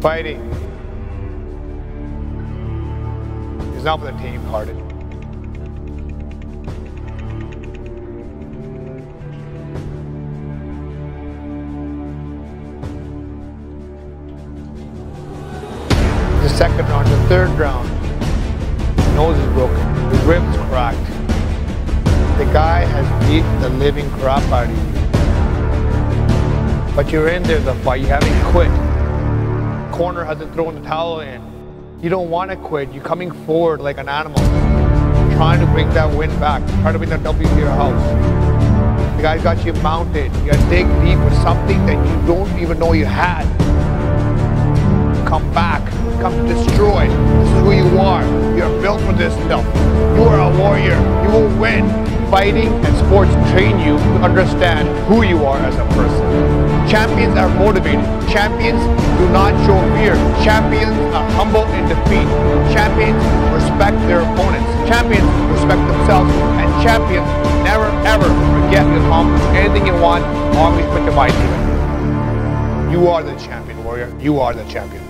Fighting is not for the faint-hearted. The second round, the third round, his nose is broken, his ribs cracked. The guy has beat the living crap out of you. But you're in there the fight, you haven't quit. Corner hasn't thrown the towel in. You don't want to quit, you're coming forward like an animal. Trying to bring that win back, trying to bring that W to your house. The guy's got you mounted. You gotta dig deep with something that you don't even know you had. Come back, come destroy. This is who you are. You're built for this stuff. You are a warrior. You will win. Fighting and sports train you to understand who you are as a person. Champions are motivated. Champions do not show fear. Champions are humble in defeat. Champions respect their opponents. Champions respect themselves. And champions never ever forget to accomplish anything you want. Always put your mind to it. You are the champion warrior. You are the champion.